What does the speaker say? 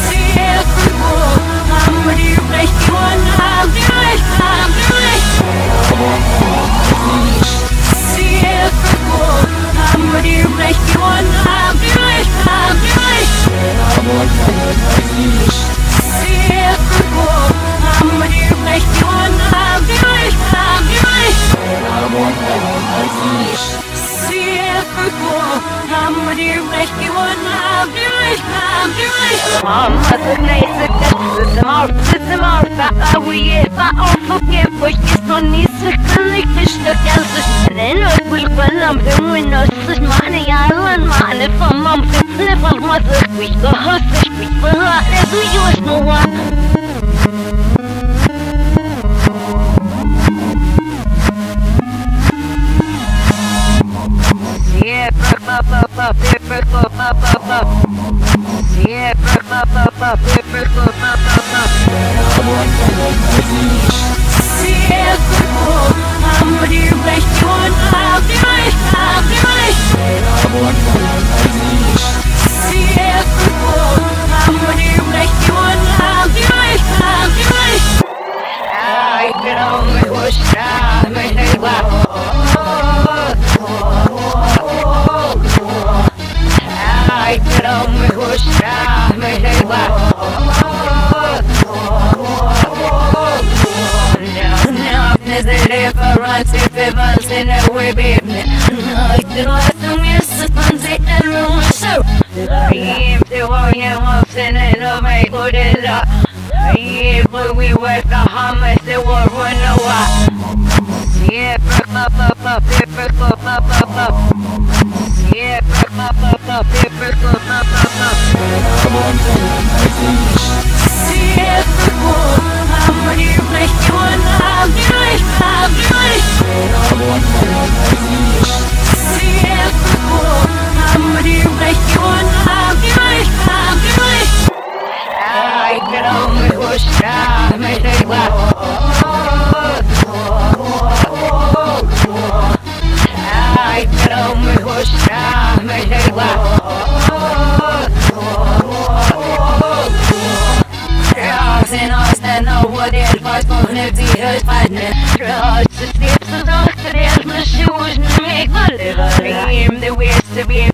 Yeah, Never mother, we go hustle, we go hot, every you is no one. Yeah. Yeah. is it ever runs if it runs in a way, baby? There was some years to consider and show. If the warrior walks in and over, go to the. If we were the hammers, they will run away. Yeah, pop, pop, pop, pop, pop, pop, pop. Yeah, pop, pop, pop, pop, pop, pop, pop. Trust the steps of those that have my shoes and make my living. I am the waste to be